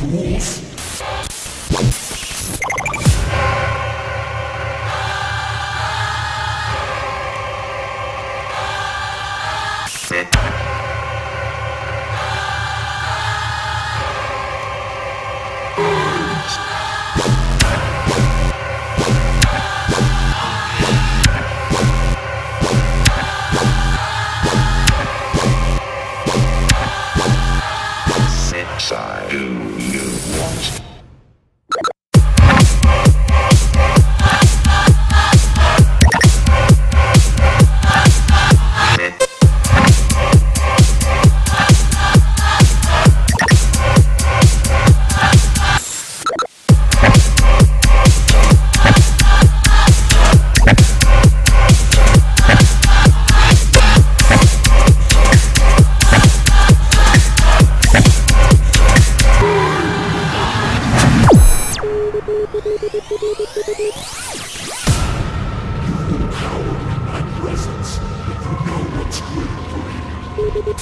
Wolf.